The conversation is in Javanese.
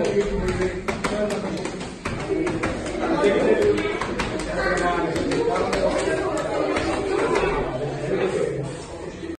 Yeah.